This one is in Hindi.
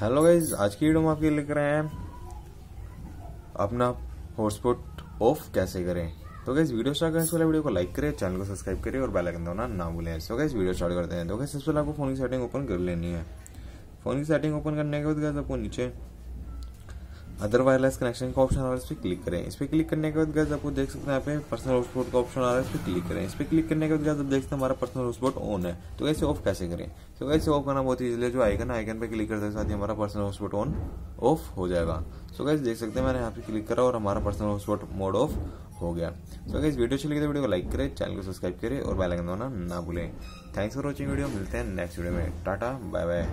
हेलो गाइज़ आज की वीडियो में आपके लिख रहे हैं। अपना हॉटस्पॉट ऑफ़ कैसे करें? तो गाइज़ वीडियो स्टार्ट करें से पहले वीडियो को लाइक करें चैनल को सब्सक्राइब करें और बेल आइकन दबाना ना भूलें। सो गाइज़ वीडियो स्टार्ट करते हैं। तो गाइज़ सबसे पहले आपको फ़ोन की सेटिंग ओपन कर लेनी है। फ़ोन की सेटिंग ओपन करने के बाद गाइज़ आपको नीचे अदर वायरलेस कनेक्शन का ऑप्शन आ रहा है, इस पर क्लिक करें। इस पर क्लिक करने के बाद गैस आपको देख सकते हैं यहाँ पे पर्सनल हॉटस्पॉट का ऑप्शन आ रहा है, इस पर क्लिक करें। इस पर क्लिक करने के बाद गैस आप देख सकते हैं हमारा पर्सनल हॉटस्पॉट ऑन है। तो ऐसे ऑफ़ कैसे करें? तो ऐसे ऑफ़ करना बहुत ईजिली जो आइकन आइकन पर क्लिक करते साथ ही हमारा पर्सनल हॉटस्पॉट ऑन ऑफ़ हो जाएगा। सो गैस देख सकते हैं मैंने यहाँ पे क्लिक करा और हमारा पर्सनल हॉटस्पॉट मोड ऑफ़ हो गया। सो गैस वीडियो चली गई तो वीडियो को लाइक करें चैनल को सब्सक्राइब करें और बेल आइकन दबाना ना भूलें। थैंक्स फॉर वॉचिंग वीडियो मिलते हैं नेक्स्ट वीडियो में। Tata bye bye